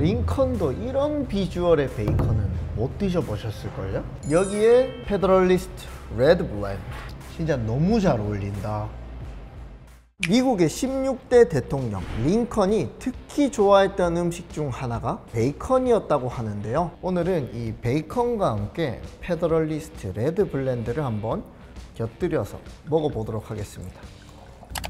링컨도 이런 비주얼의 베이컨은 못 드셔보셨을걸요? 여기에 Federalist Red Blend 진짜 너무 잘 어울린다. 미국의 16대 대통령 링컨이 특히 좋아했던 음식 중 하나가 베이컨이었다고 하는데요. 오늘은 이 베이컨과 함께 Federalist Red Blend를 한번 곁들여서 먹어보도록 하겠습니다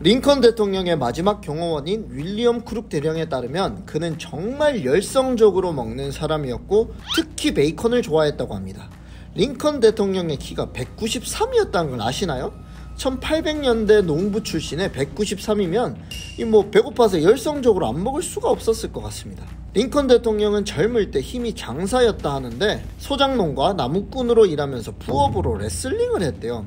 링컨 대통령의 마지막 경호원인 윌리엄 크룩 대령에 따르면 그는 정말 열성적으로 먹는 사람이었고 특히 베이컨을 좋아했다고 합니다. 링컨 대통령의 키가 193이었다는 걸 아시나요? 1800년대 농부 출신의 193이면 이 뭐 배고파서 열성적으로 안 먹을 수가 없었을 것 같습니다. 링컨 대통령은 젊을 때 힘이 장사였다 하는데 소작농과 나무꾼으로 일하면서 부업으로 레슬링을 했대요.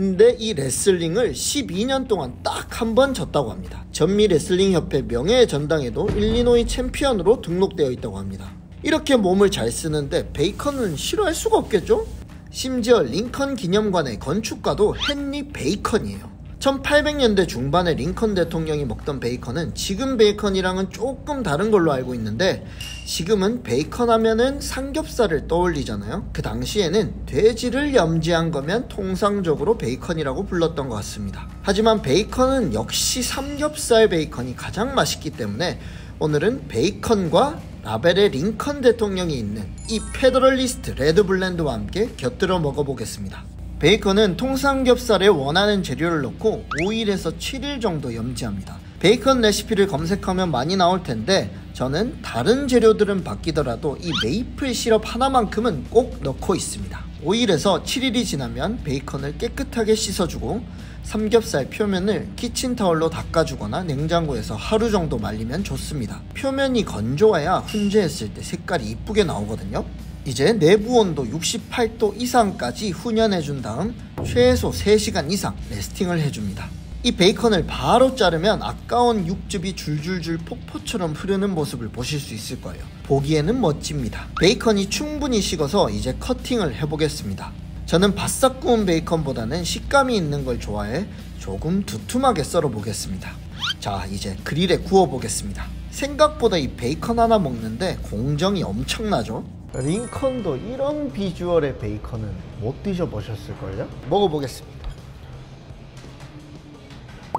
근데 이 레슬링을 12년 동안 딱 한 번 졌다고 합니다. 전미 레슬링 협회 명예 전당에도 일리노이 챔피언으로 등록되어 있다고 합니다. 이렇게 몸을 잘 쓰는데 베이컨은 싫어할 수가 없겠죠? 심지어 링컨 기념관의 건축가도 헨리 베이컨이에요. 1800년대 중반에 링컨 대통령이 먹던 베이컨은 지금 베이컨이랑은 조금 다른 걸로 알고 있는데 지금은 베이컨 하면은 삼겹살을 떠올리잖아요. 그 당시에는 돼지를 염지한 거면 통상적으로 베이컨이라고 불렀던 것 같습니다. 하지만 베이컨은 역시 삼겹살 베이컨이 가장 맛있기 때문에 오늘은 베이컨과 라벨에 링컨 대통령이 있는 이 Federalist Red Blend와 함께 곁들여 먹어보겠습니다. 베이컨은 통삼겹살에 원하는 재료를 넣고 5일에서 7일 정도 염지합니다. 베이컨 레시피를 검색하면 많이 나올 텐데 저는 다른 재료들은 바뀌더라도 이 메이플 시럽 하나만큼은 꼭 넣고 있습니다. 5일에서 7일이 지나면 베이컨을 깨끗하게 씻어주고 삼겹살 표면을 키친타월로 닦아주거나 냉장고에서 하루 정도 말리면 좋습니다. 표면이 건조해야 훈제했을 때 색깔이 이쁘게 나오거든요. 이제 내부 온도 68도 이상까지 훈연해 준 다음 최소 3시간 이상 레스팅을 해줍니다. 이 베이컨을 바로 자르면 아까운 육즙이 줄줄줄 폭포처럼 흐르는 모습을 보실 수 있을 거예요. 보기에는 멋집니다. 베이컨이 충분히 식어서 이제 커팅을 해보겠습니다. 저는 바싹 구운 베이컨보다는 식감이 있는 걸 좋아해 조금 두툼하게 썰어 보겠습니다. 자, 이제 그릴에 구워 보겠습니다. 생각보다 이 베이컨 하나 먹는데 공정이 엄청나죠? 링컨도 이런 비주얼의 베이컨은 못 드셔보셨을걸요? 먹어보겠습니다.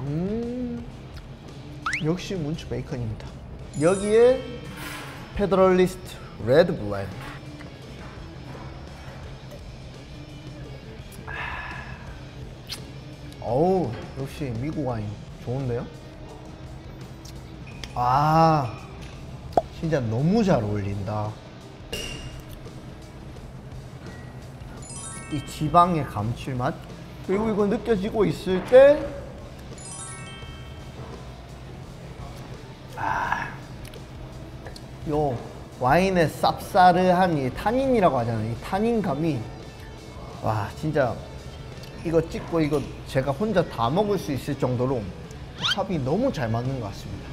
음, 역시 문츠 베이컨입니다. 여기에 Federalist Red Blend. 어우, 역시 미국 와인 좋은데요? 아, 진짜 너무 잘 어울린다. 이 지방의 감칠맛 그리고 이거 느껴지고 있을 때 아, 요 와인의 쌉싸르한 이 타닌이라고 하잖아요. 이 타닌감이 와 진짜 이거 찍고 이거 제가 혼자 다 먹을 수 있을 정도로 합이 너무 잘 맞는 것 같습니다.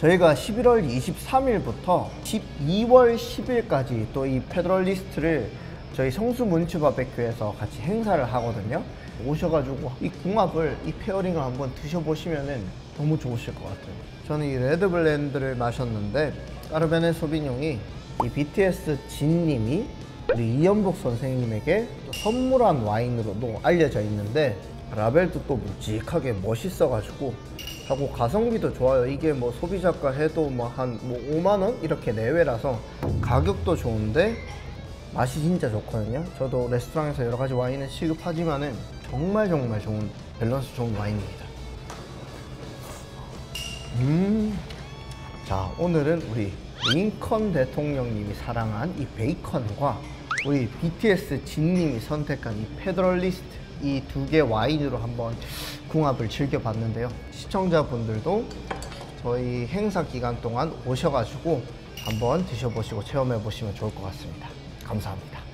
저희가 11월 23일부터 12월 10일까지 또 이 페더럴리스트를 저희 성수 문츠 바베큐에서 같이 행사를 하거든요. 오셔가지고 이 궁합을 이 pairing을 한번 드셔보시면은 너무 좋으실 것 같아요. 저는 이 red blend를 마셨는데 까베르네 소비뇽이 이 BTS 진님이 우리 이연복 선생님에게 선물한 와인으로도 알려져 있는데 라벨도 또 묵직하게 멋있어가지고 하고 가성비도 좋아요. 이게 뭐 소비자가 해도 뭐 한뭐 5만 원 이렇게 내외라서 가격도 좋은데 맛이 진짜 좋거든요. 저도 레스토랑에서 여러 가지 와인을 취급하지만은 정말 정말 좋은 밸런스 좋은 와인입니다. 음. 자, 오늘은 우리 링컨 대통령님이 사랑한 이 베이컨과 우리 BTS 진님이 선택한 이 페더럴리스트 이 두 개 와인으로 한번 궁합을 즐겨봤는데요. 시청자분들도 저희 행사 기간 동안 오셔가지고 한번 드셔보시고 체험해 보시면 좋을 것 같습니다. 감사합니다.